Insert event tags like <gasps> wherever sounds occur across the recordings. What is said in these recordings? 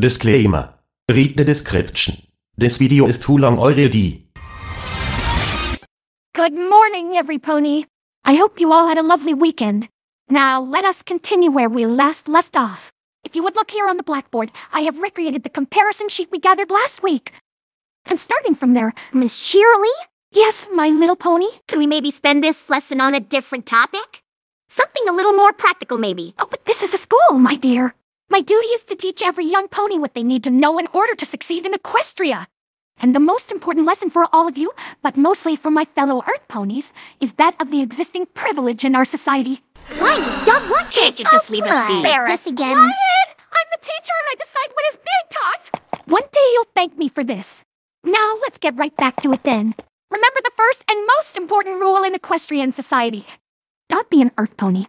Disclaimer. Read the description. This video is too long already. Good morning, every pony. I hope you all had a lovely weekend. Now, let us continue where we last left off. If you would look here on the blackboard, I have recreated the comparison sheet we gathered last week. And starting from there, Miss Cheerilee, yes, my little pony. can we maybe spend this lesson on a different topic? Something a little more practical, maybe. Oh, but this is a school, my dear. My duty is to teach every young pony what they need to know in order to succeed in Equestria. And the most important lesson for all of you, but mostly for my fellow Earth ponies, is that of the existing privilege in our society. Why, Doug, what Can't you just leave us be? Spare us again. Quiet! I'm the teacher and I decide what is being taught. One day you'll thank me for this. Now let's get right back to it then. Remember the first and most important rule in equestrian society. Don't be an earth pony.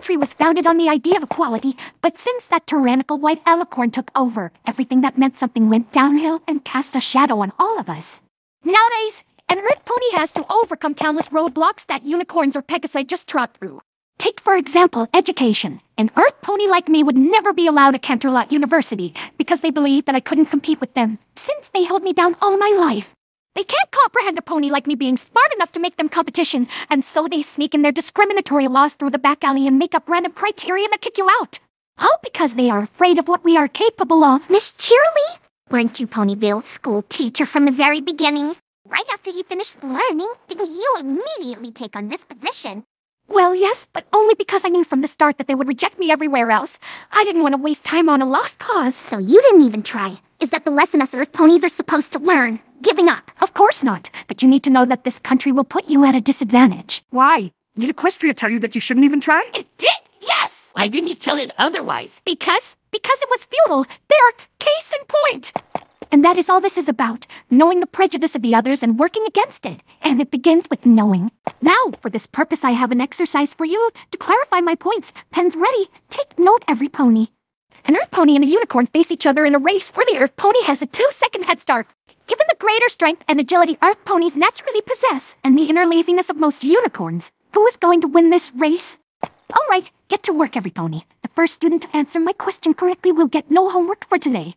Country was founded on the idea of equality, but since that tyrannical white alicorn took over, everything that meant something went downhill and cast a shadow on all of us. Nowadays, an earth pony has to overcome countless roadblocks that unicorns or pegasi just trot through. Take, for example, education. An earth pony like me would never be allowed at Canterlot University because they believed that I couldn't compete with them, since they held me down all my life. They can't comprehend a pony like me being smart enough to make them competition, and so they sneak in their discriminatory laws through the back alley and make up random criteria that kick you out. All because they are afraid of what we are capable of. Miss Cheerilee, weren't you Ponyville's school teacher from the very beginning? Right after you finished learning, didn't you immediately take on this position? Well, yes, but only because I knew from the start that they would reject me everywhere else. I didn't want to waste time on a lost cause. So you didn't even try. Is that the lesson us Earth ponies are supposed to learn? Giving up. Of course not, but you need to know that this country will put you at a disadvantage. Why? Did Equestria tell you that you shouldn't even try? It did, yes! Why didn't you tell it otherwise? Because, because it was futile. There, case in point. And that is all this is about, knowing the prejudice of the others and working against it. And it begins with knowing. Now, for this purpose, I have an exercise for you to clarify my points. Pens ready. Take note, every pony. An Earth pony and a unicorn face each other in a race where the Earth pony has a two-second head start. Given the greater strength and agility Earth ponies naturally possess, and the inner laziness of most unicorns, who is going to win this race? All right, get to work, every pony. The first student to answer my question correctly will get no homework for today.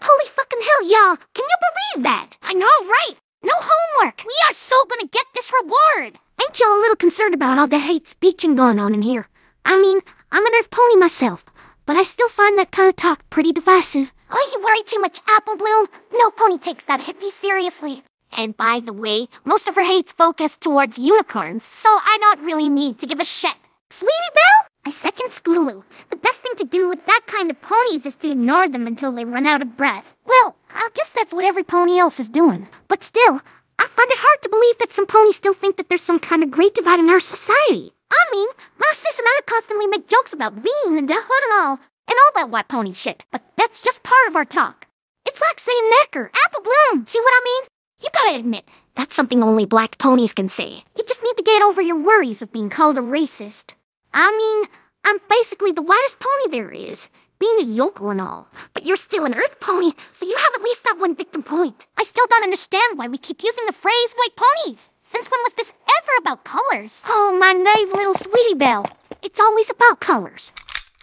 Holy fucking hell, y'all! Can you believe that? I know, right? No homework! We are so gonna get this reward! Ain't y'all a little concerned about all the hate speeching going on in here? I mean, I'm an Earth pony myself, but I still find that kind of talk pretty divisive. Oh, you worry too much, Apple Bloom. No pony takes that hippie seriously. And by the way, most of her hate's focused towards unicorns, so I don't really need to give a shit. Sweetie Belle? I second Scootaloo. The best thing to do with that kind of ponies is to ignore them until they run out of breath. Well, I guess that's what every pony else is doing. But still, I find it hard to believe that some ponies still think that there's some kind of great divide in our society. I mean, my sis and I constantly make jokes about being and the hood and all, and all that white pony shit, but that's just part of our talk. It's like saying necker, apple bloom, see what I mean? You gotta admit, that's something only black ponies can say. You just need to get over your worries of being called a racist. I mean, I'm basically the whitest pony there is, being a yokel and all. But you're still an earth pony, so you have at least that one victim point. I still don't understand why we keep using the phrase white ponies. Since when was this ever about colors? Oh, my naive little sweetie belle. It's always about colors.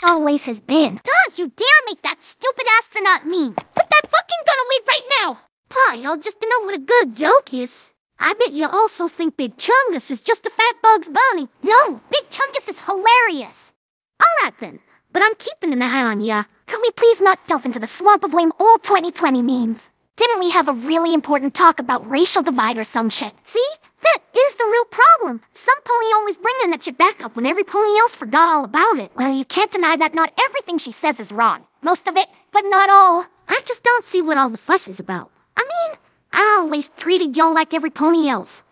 Always has been. Don't you dare make that stupid astronaut meme. Put that fucking gun away right now. Pie, y'all just to know what a good joke is. I bet you also think Big Chungus is just a fat Bugs Bunny. No, Big Chungus is hilarious. All right then, but I'm keeping an eye on ya. Could we please not delve into the swamp of lame old 2020 memes? Didn't we have a really important talk about racial divide or some shit? See? That real problem. Some pony always bringing that shit back up when every pony else forgot all about it. Well, you can't deny that not everything she says is wrong. Most of it, but not all. I just don't see what all the fuss is about. I mean, I always treated y'all like every pony else.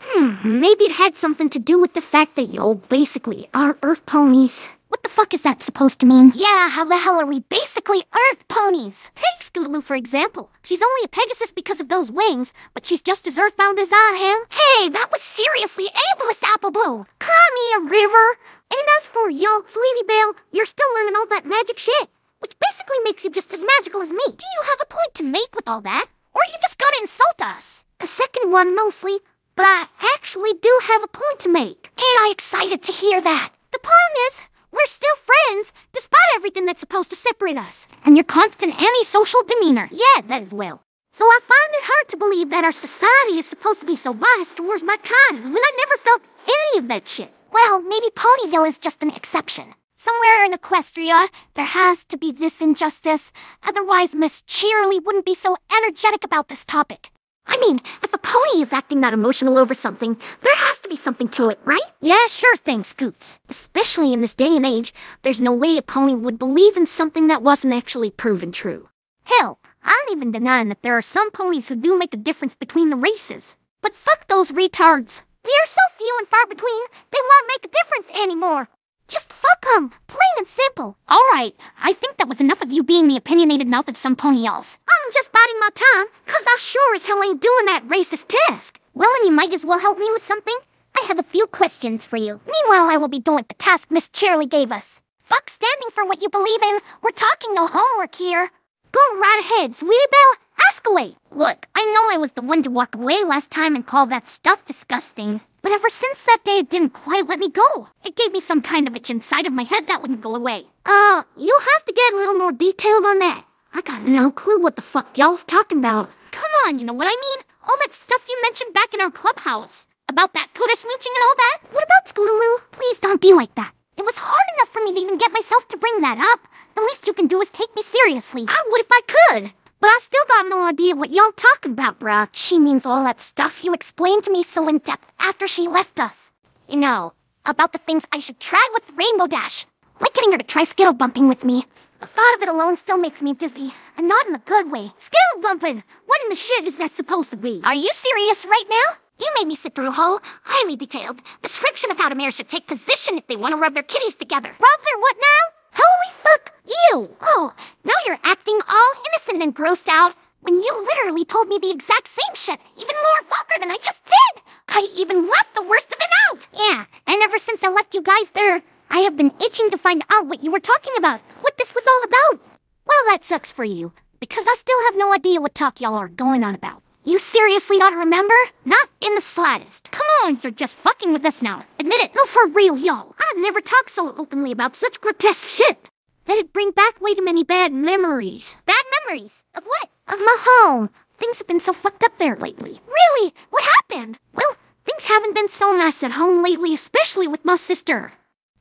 Hmm, maybe it had something to do with the fact that y'all basically are Earth ponies. What the fuck is that supposed to mean? Yeah, how the hell are we basically Earth ponies? Take Scootaloo for example. She's only a Pegasus because of those wings, but she's just as earthbound as I am. Hey, that was seriously ableist, Apple Bloom. Cry me a river. And as for y'all, Sweetie Belle, you're still learning all that magic shit, which basically makes you just as magical as me. Do you have a point to make with all that? Or you just gonna insult us? The second one mostly, but I actually do have a point to make. And I'm excited to hear that. The point is, We're still friends, despite everything that's supposed to separate us. And your constant antisocial demeanor. Yeah, that is well. So I find it hard to believe that our society is supposed to be so biased towards my kind when I never felt any of that shit. Well, maybe Ponyville is just an exception. Somewhere in Equestria, there has to be this injustice. Otherwise, Miss Cheerilee wouldn't be so energetic about this topic. I mean, if a pony is acting that emotional over something, there has to be something to it, right? Yeah, sure thing, Scoots. Especially in this day and age, there's no way a pony would believe in something that wasn't actually proven true. Hell, I don't even deny that there are some ponies who do make a difference between the races. But fuck those retards. They are so few and far between, they won't make a difference anymore. Just fuck fuck 'em, plain and simple. All right, I think that was enough of you being the opinionated mouth of some pony else. I'm just biding my time, cause I sure as hell ain't doing that racist task. Well, and you might as well help me with something. I have a few questions for you. Meanwhile, I will be doing the task Miss Cheerilee gave us. Fuck standing for what you believe in. We're talking no homework here. Go right ahead, Sweetie Belle. Ask away. Look, I know I was the one to walk away last time and call that stuff disgusting. But ever since that day, it didn't quite let me go. It gave me some kind of itch inside of my head that wouldn't go away. Uh, you'll have to get a little more detailed on that. I got no clue what the fuck y'all's talking about. Come on, you know what I mean? All that stuff you mentioned back in our clubhouse. About that cooter smooching and all that. What about Scootaloo? Please don't be like that. It was hard enough for me to even get myself to bring that up. The least you can do is take me seriously. I would if I could. But I still got no idea what y'all talking about, bruh. She means all that stuff you explained to me so in depth after she left us. You know, about the things I should try with Rainbow Dash. Like getting her to try skittle bumping with me. The thought of it alone still makes me dizzy, and not in a good way. Skittle bumping! What in the shit is that supposed to be? Are you serious right now? You made me sit through a whole, highly detailed description of how a mare should take position if they want to rub their kitties together. Rub their what now? Holy fuck, you! Oh, now you're acting all innocent and grossed out when you literally told me the exact same shit, even more vulgar than I just did! I even left the worst of it out! Yeah, and ever since I left you guys there, I have been itching to find out what you were talking about, what this was all about. Well, that sucks for you, because I still have no idea what talk y'all are going on about. You seriously don't remember? Not in the slightest. Come on, you're just fucking with us now. Admit it. No, for real, y'all. I've never talked so openly about such grotesque shit. That'd bring back way too many bad memories. Bad memories? Of what? Of my home. Things have been so fucked up there lately. Really? What happened? Well, things haven't been so nice at home lately, especially with my sister.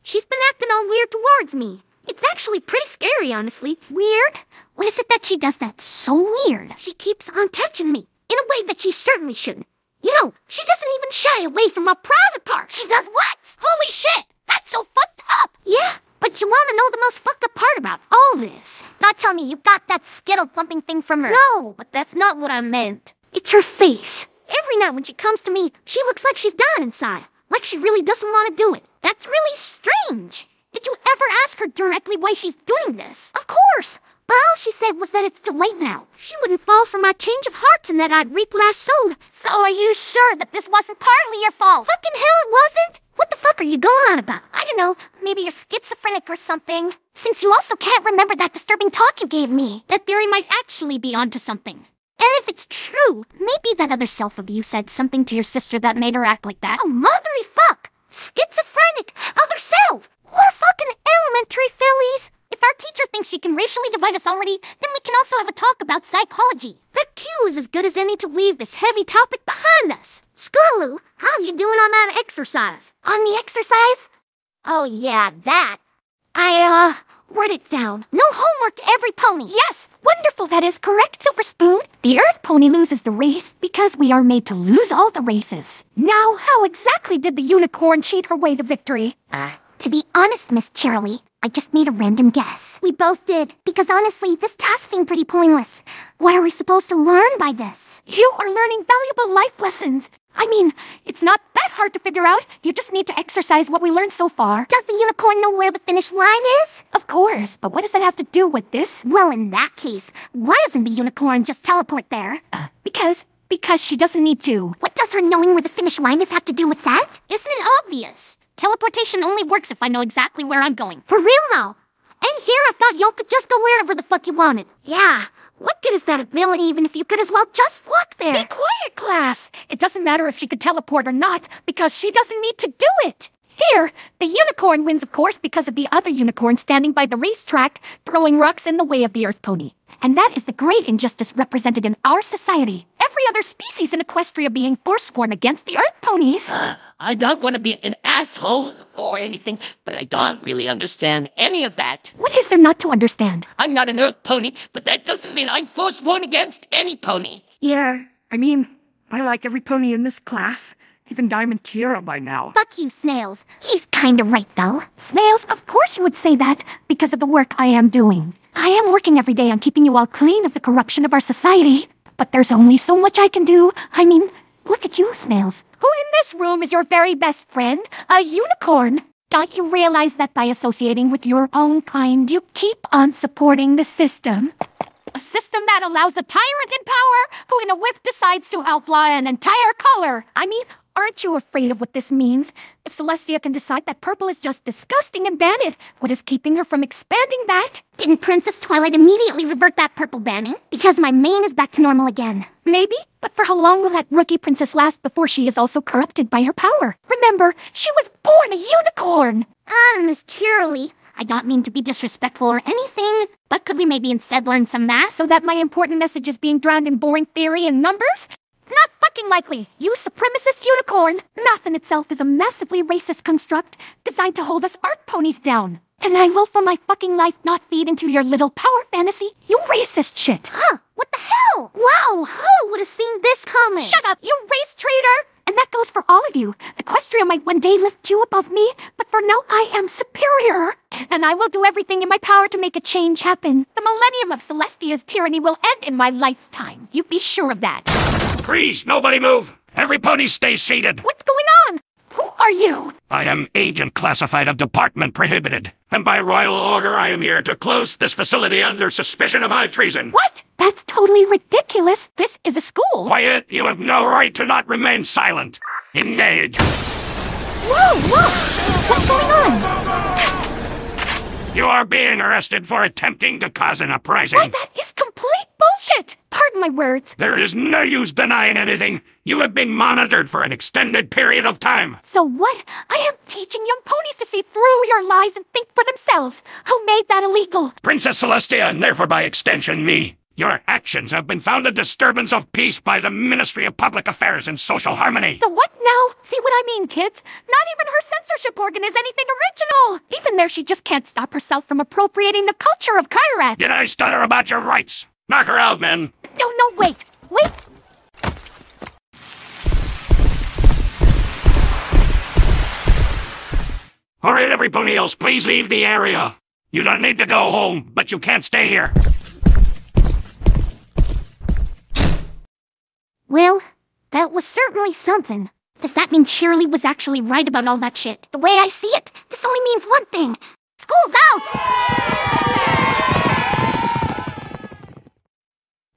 She's been acting all weird towards me. It's actually pretty scary, honestly. Weird? What is it that she does that's so weird? She keeps on touching me in a way that she certainly shouldn't. You know, she doesn't even shy away from my private parts. She does what? Holy shit! That's so fucked up! Yeah, but you want to know the most fucked up part about all this? Not tell me you got that skittle bumping thing from her. No, but that's not what I meant. It's her face. Every night when she comes to me, she looks like she's dying inside. Like she really doesn't want to do it. That's really strange. Did you ever ask her directly why she's doing this? Of course. But all she said was that it's too late now. She wouldn't fall for my change of hearts and that I'd reap I sowed. So are you sure that this wasn't partly your fault? Fucking hell it wasn't! What the fuck are you going on about? I don't know. Maybe you're schizophrenic or something. Since you also can't remember that disturbing talk you gave me. That theory might actually be onto something. And if it's true, maybe that other self of you said something to your sister that made her act like that. Oh, mothery fuck! Schizophrenic! Other self! We're fucking elementary fillies! If our teacher thinks she can racially divide us already, then we can also have a talk about psychology. That cue is as good as any to leave this heavy topic behind us. Scootaloo, how you doing on that exercise? On the exercise? Oh yeah, that. I, uh, wrote it down. No homework to every pony. Yes, wonderful. That is correct, Silver Spoon. The Earth Pony loses the race because we are made to lose all the races. Now, how exactly did the unicorn cheat her way to victory? Uh, to be honest, Miss Cheerilee, I just made a random guess. We both did, because honestly, this task seemed pretty pointless. What are we supposed to learn by this? You are learning valuable life lessons. I mean, it's not that hard to figure out. You just need to exercise what we learned so far. Does the unicorn know where the finish line is? Of course, but what does that have to do with this? Well, in that case, why doesn't the unicorn just teleport there? Uh, because, because she doesn't need to. What does her knowing where the finish line is have to do with that? Isn't it obvious? Teleportation only works if I know exactly where I'm going. For real now? And here I thought y'all could just go wherever the fuck you wanted. Yeah. What good is that ability even if you could as well just walk there? Be quiet, class. It doesn't matter if she could teleport or not because she doesn't need to do it. Here, the unicorn wins, of course, because of the other unicorn standing by the racetrack, throwing rocks in the way of the Earth Pony. And that is the great injustice represented in our society. Every other species in Equestria being forsworn against the Earth Ponies. <gasps> I don't want to be an asshole or anything, but I don't really understand any of that. What is there not to understand? I'm not an earth pony, but that doesn't mean I'm forsworn against any pony. Yeah, I mean, I like every pony in this class. Even Diamond Tiara by now. Fuck you, Snails. He's kinda right, though. Snails, of course you would say that because of the work I am doing. I am working every day on keeping you all clean of the corruption of our society. But there's only so much I can do. I mean, look at you, Snails. Who in this room is your very best friend? A unicorn. Don't you realize that by associating with your own kind, you keep on supporting the system? A system that allows a tyrant in power who in a whip decides to outlaw an entire color. I mean, aren't you afraid of what this means? If Celestia can decide that purple is just disgusting and ban it, what is keeping her from expanding that? Didn't Princess Twilight immediately revert that purple banning? Because my mane is back to normal again. Maybe, but for how long will that rookie princess last before she is also corrupted by her power? Remember, she was born a unicorn! Ah, Miss Cheerilee. I don't mean to be disrespectful or anything, but could we maybe instead learn some math? So that my important message is being drowned in boring theory and numbers? Not fucking likely! You supremacist unicorn! Math in itself is a massively racist construct designed to hold us Earth ponies down. And I will for my fucking life not feed into your little power fantasy, you racist shit! Huh, what the hell? Wow, who would have seen this coming? Shut up, you race traitor! And that goes for all of you. Equestria might one day lift you above me, but for now I am superior. And I will do everything in my power to make a change happen. The millennium of Celestia's tyranny will end in my lifetime. You be sure of that. Freeze! Nobody move! Every pony stay seated! What's going are you? I am agent classified of Department Prohibited, and by royal order I am here to close this facility under suspicion of high treason. What? That's totally ridiculous. This is a school. Quiet! You have no right to not remain silent. Engage. Whoa, whoa! What's going on? You are being arrested for attempting to cause an uprising. Why, that is complete my words. There is no use denying anything. You have been monitored for an extended period of time. So what? I am teaching young ponies to see through your lies and think for themselves. Who made that illegal? Princess Celestia, and therefore by extension me. Your actions have been found a disturbance of peace by the Ministry of Public Affairs and Social Harmony. The what now? See what I mean, kids? Not even her censorship organ is anything original. Even there, she just can't stop herself from appropriating the culture of Kyrat. Did I stutter about your rights? Knock her out, men. No, no, wait. Wait. All right, everybody else, please leave the area. You don't need to go home, but you can't stay here. Well, that was certainly something. Does that mean Cheerilee was actually right about all that shit? The way I see it, this only means one thing. School's out!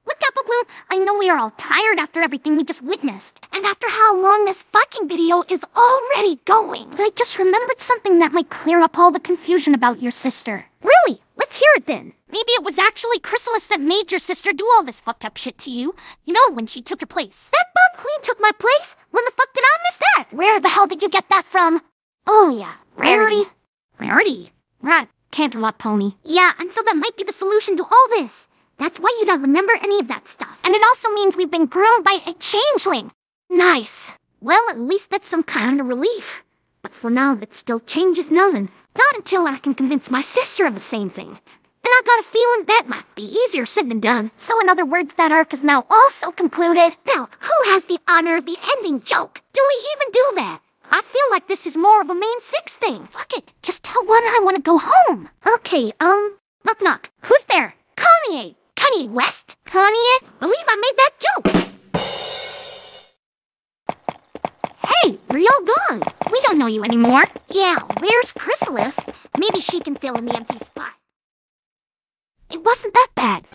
Look, Apple Bloom, I know we are all tired after everything we just witnessed. And after how long this fucking video is already going. But I just remembered something that might clear up all the confusion about your sister. Really? Let's hear it then. Maybe it was actually Chrysalis that made your sister do all this fucked up shit to you. You know, when she took your place. That Bug Queen took my place? When the fuck did I miss that? Where the hell did you get that from? Oh yeah, Rarity. Rarity? Right, Canterlot Pony. Yeah, and so that might be the solution to all this. That's why you don't remember any of that stuff. And it also means we've been groomed by a changeling. Nice. Well, at least that's some kind of relief. But for now, that still changes nothing. Not until I can convince my sister of the same thing. And I got a feeling that might be easier said than done. So in other words, that arc is now also concluded. Now, who has the honor of the ending joke? Do we even do that? I feel like this is more of a main six thing. Fuck it, just tell one I want to go home. Okay, um, knock knock. Who's there? Kanye. Kanye West? Kanye? Believe I made that joke. Hey, where y'all gone? We don't know you anymore. Yeah, where's Chrysalis? Maybe she can fill in the empty spot. It wasn't that bad.